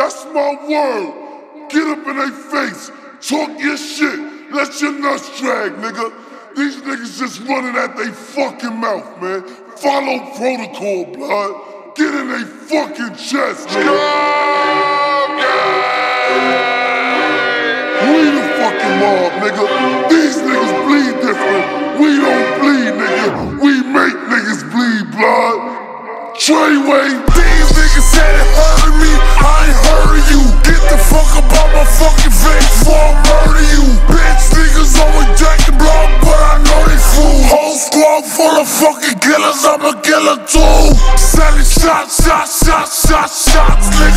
That's my word. Get up in their face. Talk your shit. Let your nuts drag, nigga. These niggas just running at their fucking mouth, man. Follow protocol, blood. Get in their fucking chest, nigga. We the fucking mob, nigga. These niggas bleed different. We don't bleed, nigga. We make niggas bleed, blood. Treyway. Niggas said it hurt me, I ain't heard you. Get the fuck up out my fucking face before I murder you. Bitch niggas always jacking blood, but I know they fool. Whole squad full of fucking killers, I'm a killer too. Selling shots, shots, shots, shots, shots, nigga.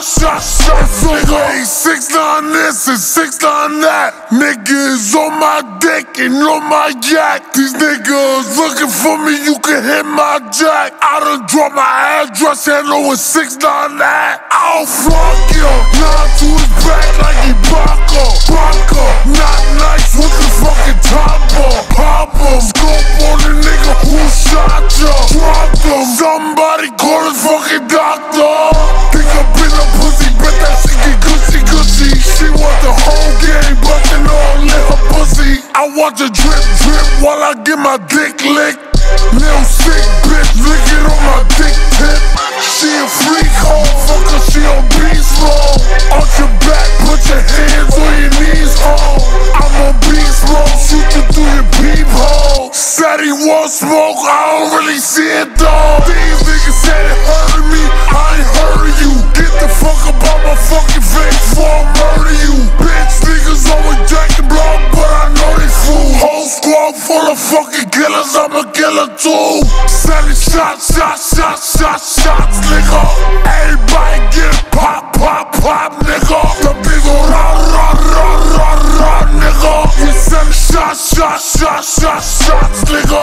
Six nine this and six nine that. Niggas on my dick and on my yak. These niggas looking for me, you can hit my jack. I done drop my address know it's six nine that. I'll fuck you. Nine to his back like he Baka. Baka. Not nice with the fucking top off. Pop him. Scope on the nigga who shot ya. Drop him. Somebody call his fucking doctor. Watch her drip drip while I get my dick licked. Little sick bitch, lick it on my dick tip. She a freak, oh, home fucker, she on beast mode. On your back, put your hands on your knees, home. I'm on beast mode, shoot through your peephole. Said he want smoke, I don't really see it though. These niggas said it hurt me, killers, I'm a killer too. Selling shots, shots, shots, shots, shots, nigga. Everybody get pop, pop, pop, nigga. The people run, run, run, run, run, nigga. You selling shots, shots, shots, shots, shots, nigga.